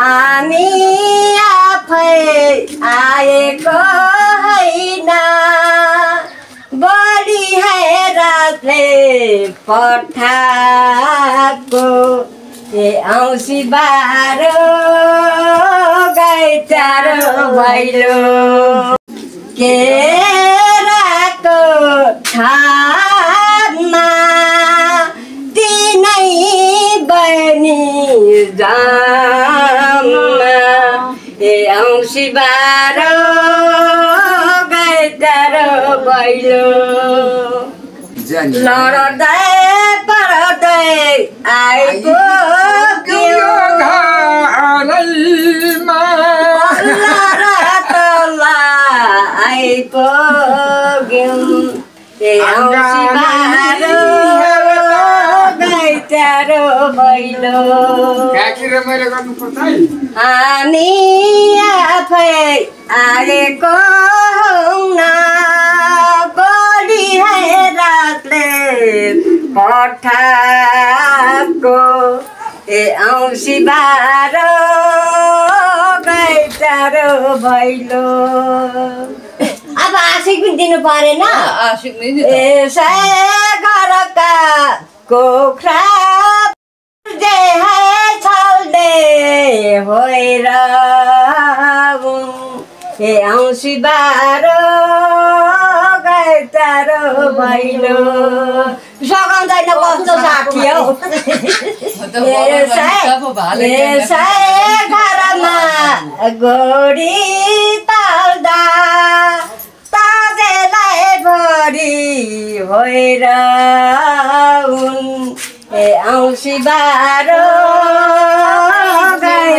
हामी आफै आएको होइन बढी हेराले पठाएको ए औँसी बाह्र गाई चारो भैलो। केराको थामा तिनै बहिनी जाममा ए औँसी बाह्र गाई चारो भैलो लड्दै पढ्दै आएको आइपुग्यौँ चारो भैलो हामी आफै आएको रातले पठाएको। ए औँसी बाह्र गाई चारो भैलो। अब आशिक पनि दिनु परेन। यसै घरका कुखुरा होएर ए औँसी बाह्र गाई चारो भैलो सघाउँदैन कस्तो साथी हौ? घरमा गोडी पाल्दा ताजेलाई भरि भएर हुन् ए औँसी बाह्र यसै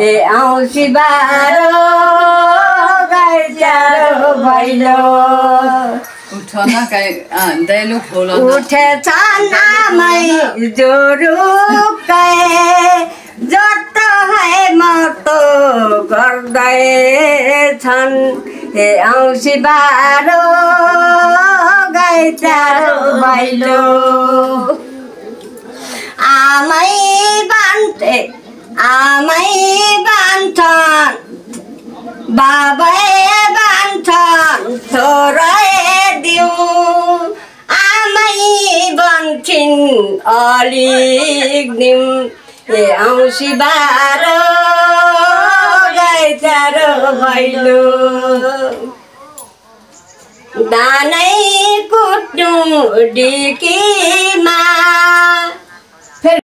ए औँसी बाह्र गाई चारो भैलो उठे छानामै जोरुकै जस्तो है मतो गर्दैछन् हे औँसी बाह्र गाई चारो भैलो आमै बान्थे आमै बान्छन् बाबै बान्छन् छोरै दिउँ आमै बन्छन् अलिक दिउँ ए औँसी बाह्र गाई चारो भैलो दानै कुट्नु डिकीमा फेरि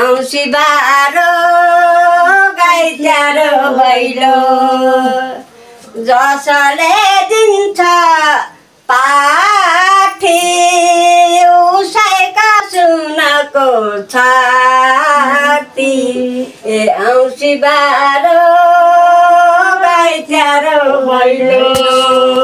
औँसी बाह्र भैलो जसले दिन्छ पाठी उसैका सुनको छाती। ए औँसी बाह्र गाई चारो भैलो।